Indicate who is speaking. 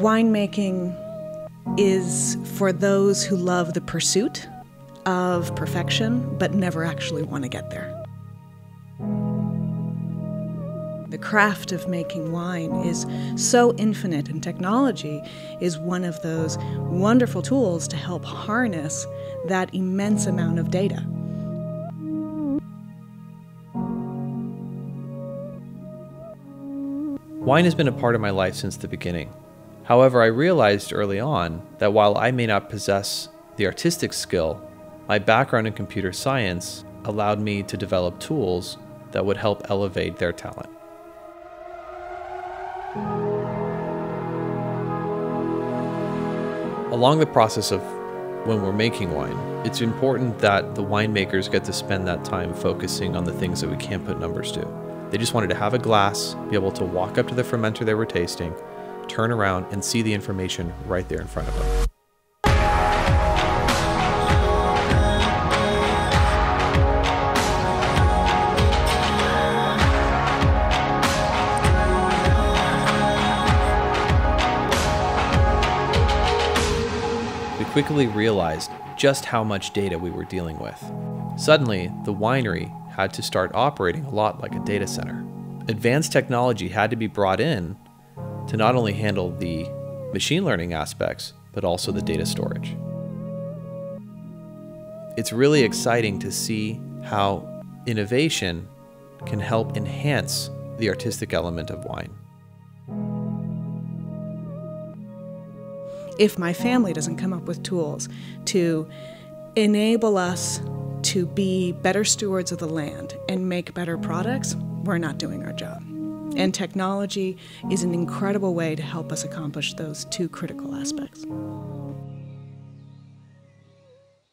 Speaker 1: winemaking is for those who love the pursuit of perfection but never actually want to get there. The craft of making wine is so infinite, and technology is one of those wonderful tools to help harness that immense amount of data.
Speaker 2: Wine has been a part of my life since the beginning. However, I realized early on that while I may not possess the artistic skill, my background in computer science allowed me to develop tools that would help elevate their talent. Along the process of when we're making wine, it's important that the winemakers get to spend that time focusing on the things that we can't put numbers to. They just wanted to have a glass, be able to walk up to the fermenter they were tasting, turn around, and see the information right there in front of them. We quickly realized just how much data we were dealing with. Suddenly, the winery had to start operating a lot like a data center. Advanced technology had to be brought in to not only handle the machine learning aspects, but also the data storage. It's really exciting to see how innovation can help enhance the artistic element of wine.
Speaker 1: If my family doesn't come up with tools to enable us to be better stewards of the land and make better products, we're not doing our job. And technology is an incredible way to help us accomplish those two critical aspects.